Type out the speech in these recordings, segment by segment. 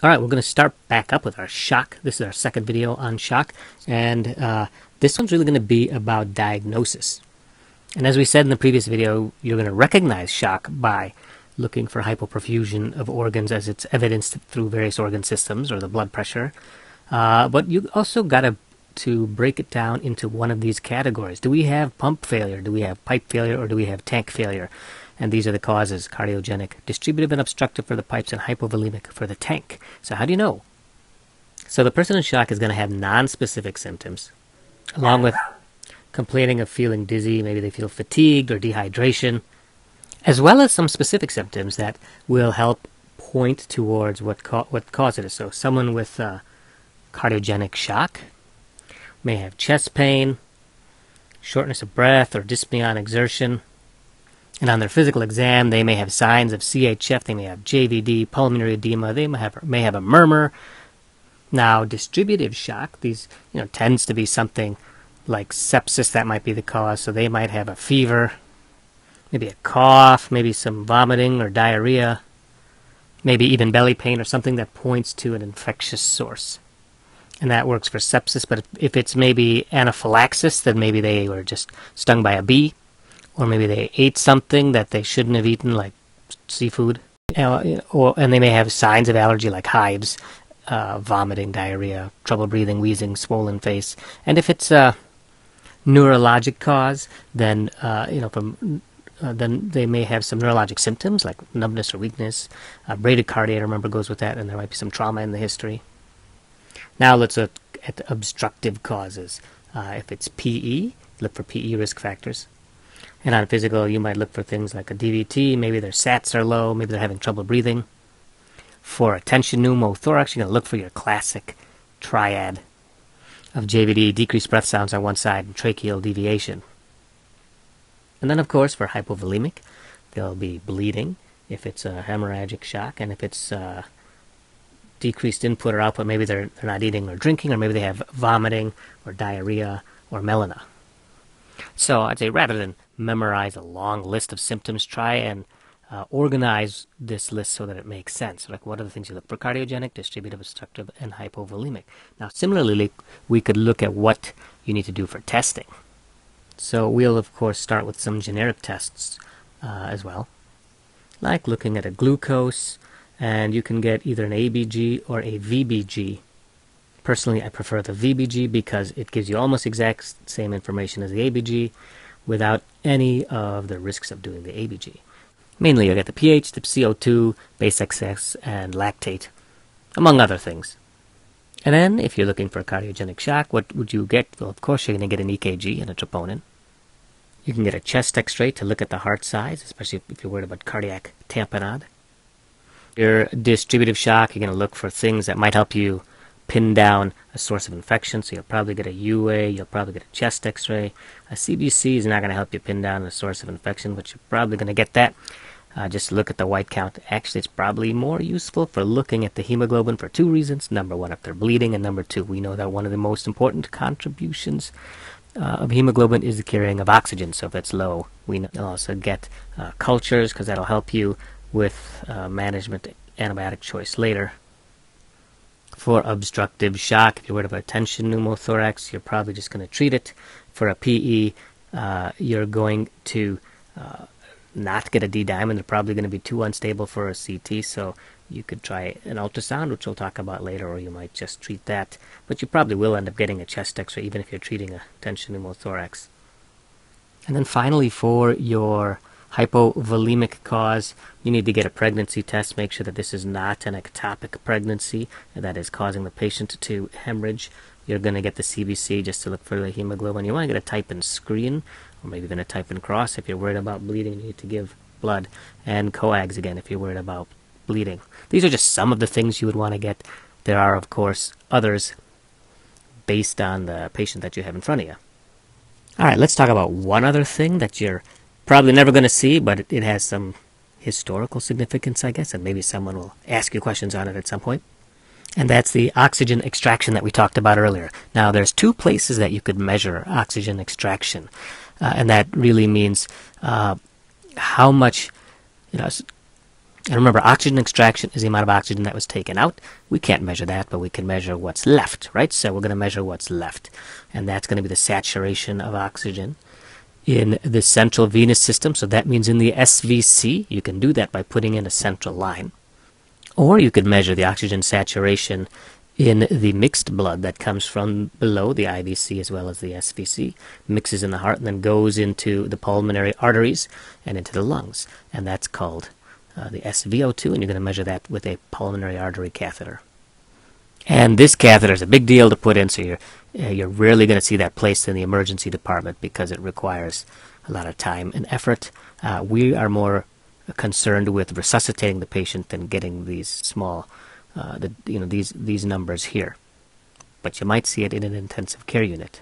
All right, we're going to start back up with our shock. This is our second video on shock, and uh, this one's really going to be about diagnosis. And as we said in the previous video, you're going to recognize shock by looking for hypoperfusion of organs as it's evidenced through various organ systems or the blood pressure. Uh, but you also got to to break it down into one of these categories. Do we have pump failure? Do we have pipe failure? Or do we have tank failure? And these are the causes, cardiogenic, distributive and obstructive for the pipes, and hypovolemic for the tank. So how do you know? So the person in shock is going to have non-specific symptoms, along with complaining of feeling dizzy, maybe they feel fatigued or dehydration, as well as some specific symptoms that will help point towards what, ca what caused it. So someone with uh, cardiogenic shock may have chest pain, shortness of breath, or dyspnea on exertion, and on their physical exam, they may have signs of CHF, they may have JVD, pulmonary edema, they may have, may have a murmur. Now, distributive shock, these you know tends to be something like sepsis that might be the cause, so they might have a fever, maybe a cough, maybe some vomiting or diarrhea, maybe even belly pain or something that points to an infectious source. And that works for sepsis, but if it's maybe anaphylaxis, then maybe they were just stung by a bee or maybe they ate something that they shouldn't have eaten, like seafood, or and they may have signs of allergy like hives, uh, vomiting, diarrhea, trouble breathing, wheezing, swollen face, and if it's a neurologic cause, then uh, you know from uh, then they may have some neurologic symptoms like numbness or weakness. Uh, bradycardia, remember, goes with that, and there might be some trauma in the history. Now let's look at obstructive causes. Uh, if it's PE, look for PE risk factors. And on physical, you might look for things like a DVT, maybe their SATs are low, maybe they're having trouble breathing. For a tension pneumothorax, you're going to look for your classic triad of JVD, decreased breath sounds on one side, and tracheal deviation. And then, of course, for hypovolemic, there'll be bleeding if it's a hemorrhagic shock, and if it's uh, decreased input or output, maybe they're, they're not eating or drinking, or maybe they have vomiting or diarrhea or melena. So I'd say rather than memorize a long list of symptoms, try and uh, organize this list so that it makes sense. Like, what are the things you look for? Cardiogenic, distributive, obstructive, and hypovolemic. Now, similarly, we could look at what you need to do for testing. So, we'll, of course, start with some generic tests uh, as well, like looking at a glucose, and you can get either an ABG or a VBG. Personally, I prefer the VBG because it gives you almost exact same information as the ABG without any of the risks of doing the ABG. Mainly you'll get the pH, the CO2, base excess, and lactate, among other things. And then, if you're looking for a cardiogenic shock, what would you get? Well, of course, you're going to get an EKG and a troponin. You can get a chest x-ray to look at the heart size, especially if you're worried about cardiac tamponade. Your distributive shock, you're going to look for things that might help you pin down a source of infection. So you'll probably get a UA, you'll probably get a chest x-ray. A CBC is not going to help you pin down a source of infection, but you're probably going to get that. Uh, just look at the white count. Actually, it's probably more useful for looking at the hemoglobin for two reasons. Number one, if they're bleeding, and number two, we know that one of the most important contributions uh, of hemoglobin is the carrying of oxygen. So if it's low, we also get uh, cultures because that'll help you with uh, management antibiotic choice later for obstructive shock. If you're worried about tension pneumothorax, you're probably just going to treat it. For a PE, uh, you're going to uh, not get a D dimer. They're probably going to be too unstable for a CT, so you could try an ultrasound, which we'll talk about later, or you might just treat that. But you probably will end up getting a chest x ray, even if you're treating a tension pneumothorax. And then finally, for your hypovolemic cause, you need to get a pregnancy test. Make sure that this is not an ectopic pregnancy that is causing the patient to hemorrhage. You're going to get the CBC just to look for the hemoglobin. You want to get a type and screen, or maybe even a type and cross. If you're worried about bleeding, you need to give blood. And coags again if you're worried about bleeding. These are just some of the things you would want to get. There are, of course, others based on the patient that you have in front of you. All right, let's talk about one other thing that you're probably never going to see, but it, has some historical significance, I guess, and maybe someone will ask you questions on it at some point. And that's the oxygen extraction that we talked about earlier. Now, there's two places that you could measure oxygen extraction, uh, and that really means uh, how much, you know, And remember, oxygen extraction is the amount of oxygen that was taken out. We can't measure that, but we can measure what's left, right? So we're going to measure what's left. And that's going to be the saturation of oxygen in the central venous system. So that means in the SVC, you can do that by putting in a central line. Or you could measure the oxygen saturation in the mixed blood that comes from below the IVC as well as the SVC, mixes in the heart, and then goes into the pulmonary arteries and into the lungs. And that's called uh, the SVO2, and you're going to measure that with a pulmonary artery catheter. And this catheter is a big deal to put in, so you're, uh, you're rarely going to see that placed in the emergency department because it requires a lot of time and effort. Uh, we are more concerned with resuscitating the patient than getting these small, uh, the, you know, these, these numbers here. But you might see it in an intensive care unit.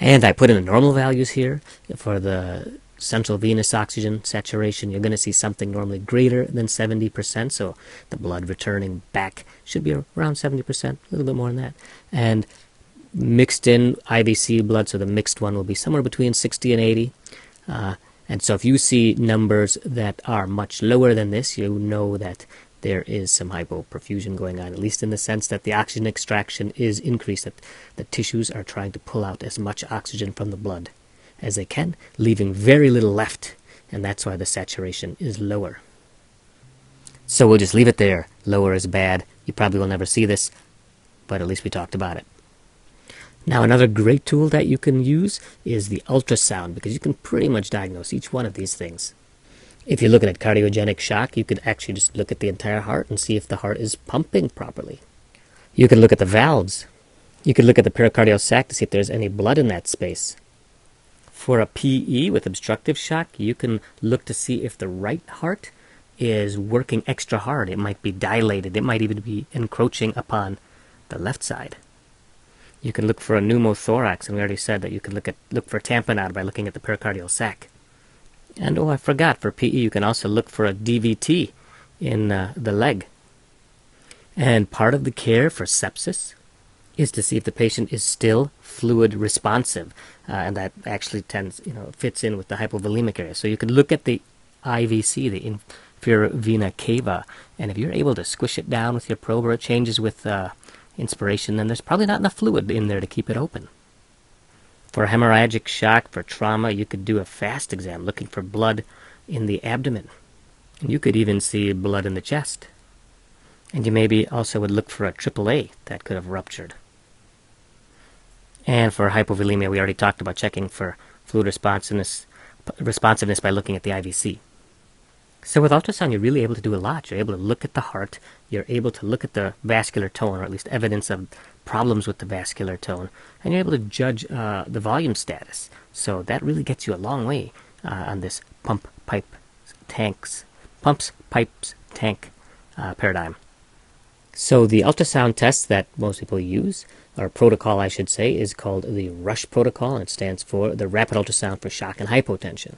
And I put in the normal values here for the central venous oxygen saturation, you're going to see something normally greater than 70%. So the blood returning back should be around 70%, a little bit more than that. And mixed in IVC blood, so the mixed one will be somewhere between 60 and 80. Uh, and so if you see numbers that are much lower than this, you know that there is some hypoperfusion going on, at least in the sense that the oxygen extraction is increased, that the tissues are trying to pull out as much oxygen from the blood as they can, leaving very little left, and that's why the saturation is lower. So we'll just leave it there. Lower is bad. You probably will never see this, but at least we talked about it. Now another great tool that you can use is the ultrasound because you can pretty much diagnose each one of these things. If you're looking at cardiogenic shock, you could actually just look at the entire heart and see if the heart is pumping properly. You can look at the valves. You can look at the pericardial sac to see if there's any blood in that space. For a PE with obstructive shock, you can look to see if the right heart is working extra hard. It might be dilated. It might even be encroaching upon the left side. You can look for a pneumothorax, and we already said that you can look at look for tamponade by looking at the pericardial sac. And oh, I forgot, for PE you can also look for a DVT in uh, the leg. And part of the care for sepsis is to see if the patient is still fluid responsive, uh, and that actually tends, you know, fits in with the hypovolemic area. So you can look at the IVC, the inferior vena cava, and if you're able to squish it down with your probe or it changes with uh, inspiration, then there's probably not enough fluid in there to keep it open. For hemorrhagic shock, for trauma, you could do a fast exam looking for blood in the abdomen. And you could even see blood in the chest. And you maybe also would look for a AAA that could have ruptured. And for hypovolemia, we already talked about checking for fluid responsiveness, responsiveness by looking at the IVC. So with ultrasound, you're really able to do a lot. You're able to look at the heart. You're able to look at the vascular tone, or at least evidence of problems with the vascular tone. And you're able to judge uh, the volume status. So that really gets you a long way uh, on this pump, pipe, tanks, pumps, pipes, tank uh, paradigm. So the ultrasound tests that most people use or protocol I should say, is called the RUSH protocol, and it stands for the rapid ultrasound for shock and hypotension.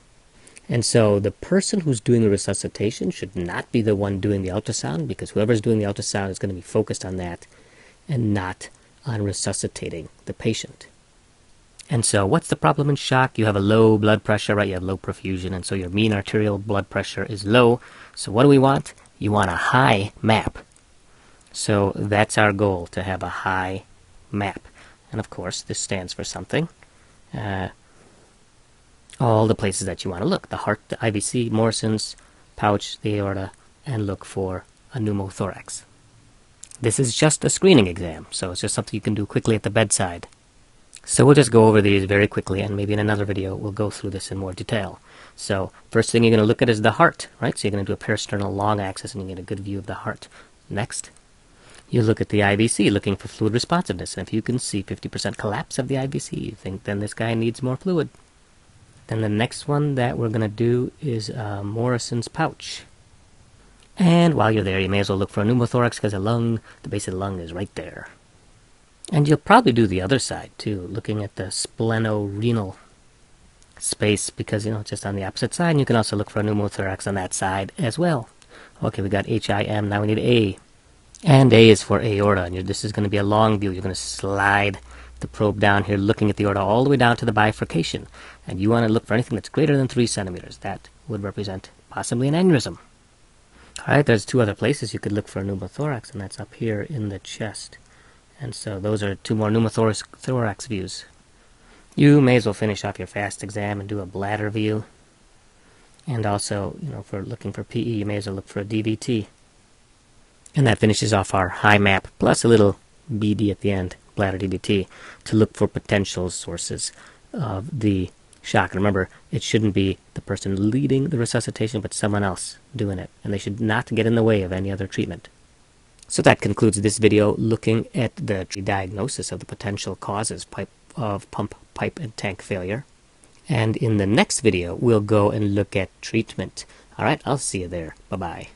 And so the person who's doing the resuscitation should not be the one doing the ultrasound because whoever's doing the ultrasound is going to be focused on that and not on resuscitating the patient. And so what's the problem in shock? You have a low blood pressure, right? You have low perfusion, and so your mean arterial blood pressure is low. So what do we want? You want a high MAP. So that's our goal, to have a high map. And of course, this stands for something. Uh, all the places that you want to look. The heart, the IVC, Morison's, pouch, the aorta, and look for a pneumothorax. This is just a screening exam, so it's just something you can do quickly at the bedside. So we'll just go over these very quickly, and maybe in another video we'll go through this in more detail. So first thing you're going to look at is the heart, right? So you're going to do a parasternal long axis, and you get a good view of the heart. Next, you look at the IVC looking for fluid responsiveness, and if you can see 50% collapse of the IVC, you think then this guy needs more fluid. Then the next one that we're going to do is uh, Morison's pouch. And while you're there, you may as well look for a pneumothorax because the lung, the base of the lung is right there. And you'll probably do the other side too, looking at the splenorenal space because, you know, it's just on the opposite side. And you can also look for a pneumothorax on that side as well. Okay, we got HIM, now we need A. And A is for aorta. And this is going to be a long view. You're going to slide the probe down here, looking at the aorta all the way down to the bifurcation. And you want to look for anything that's greater than 3 centimeters. That would represent possibly an aneurysm. Alright, there's two other places you could look for a pneumothorax, and that's up here in the chest. And so those are two more pneumothorax views. You may as well finish off your fast exam and do a bladder view. And also, you know, for looking for PE, you may as well look for a DVT. And that finishes off our high map, plus a little BD at the end, bladder DVT, to look for potential sources of the shock. And remember, it shouldn't be the person leading the resuscitation, but someone else doing it. And they should not get in the way of any other treatment. So that concludes this video looking at the diagnosis of the potential causes pipe, of pump, pipe, and tank failure. And in the next video, we'll go and look at treatment. All right, I'll see you there. Bye-bye.